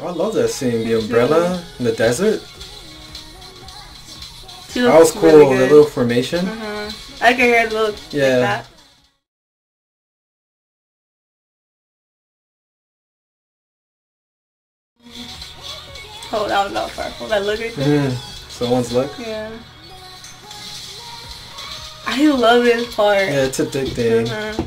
I love that scene. The umbrella in the desert. She That was cool. really the little formation. Uh-huh. I can hear the look Yeah. like that. Oh, that was powerful. That look right there. Mm. Someone's look. Yeah. I love this part. Yeah, it's addicting. Uh-huh.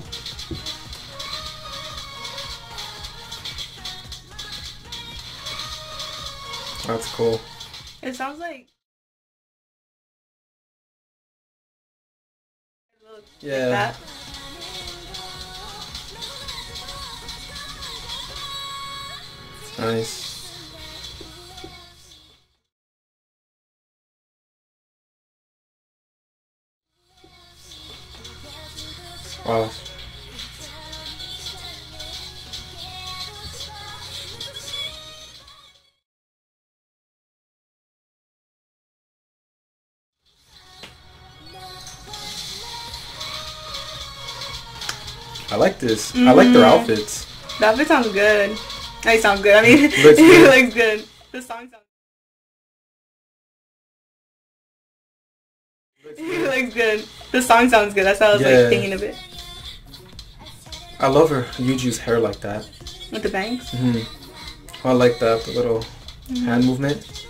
That's cool. It sounds like. Yeah. Like. Nice. Wow. I like this. I like their Mhm. outfits. The outfit sounds good. No, it sounds good. I mean, Looks it looks good. The song sounds. It looks good. The song sounds good. That's how I was Yeah. like thinking of it I love her Yuju's hair like that. with the bangs. hmm I like that the little Mm-hmm. hand movement.